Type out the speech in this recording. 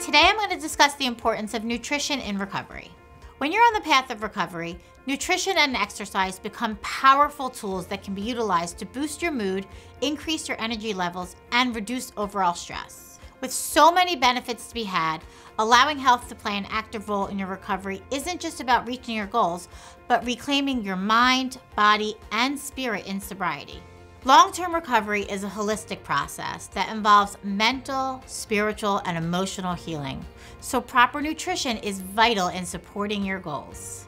Today I'm going to discuss the importance of nutrition in recovery. When you're on the path of recovery, nutrition and exercise become powerful tools that can be utilized to boost your mood, increase your energy levels, and reduce overall stress. With so many benefits to be had, allowing health to play an active role in your recovery isn't just about reaching your goals, but reclaiming your mind, body, and spirit in sobriety. Long term recovery is a holistic process that involves mental, spiritual, and emotional healing. So, proper nutrition is vital in supporting your goals.